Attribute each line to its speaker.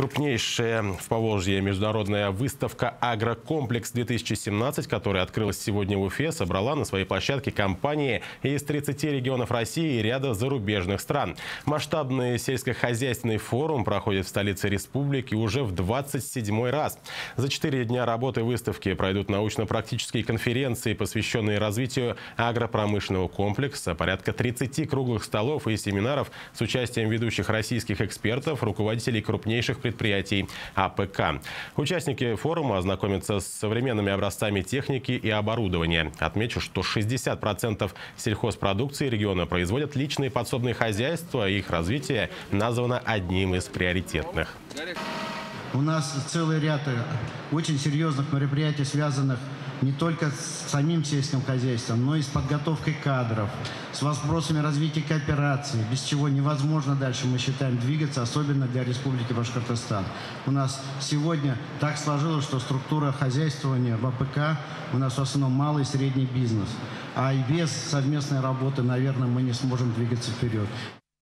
Speaker 1: Крупнейшая в Поволжье международная выставка «Агрокомплекс-2017», которая открылась сегодня в Уфе, собрала на своей площадке компании из 30 регионов России и ряда зарубежных стран. Масштабный сельскохозяйственный форум проходит в столице республики уже в 27 раз. За четыре дня работы выставки пройдут научно-практические конференции, посвященные развитию агропромышленного комплекса, порядка 30 круглых столов и семинаров с участием ведущих российских экспертов, руководителей крупнейших предприятий АПК. Участники форума ознакомятся с современными образцами техники и оборудования. Отмечу, что 60% сельхозпродукции региона производят личные подсобные хозяйства, их развитие названо одним из приоритетных.
Speaker 2: У нас целый ряд э, очень серьезных мероприятий, связанных не только с самим сельским хозяйством, но и с подготовкой кадров, с вопросами развития кооперации, без чего невозможно дальше, мы считаем, двигаться, особенно для Республики Башкортостан. У нас сегодня так сложилось, что структура хозяйствования в АПК у нас в основном малый и средний бизнес. А без совместной работы, наверное, мы не сможем двигаться вперед.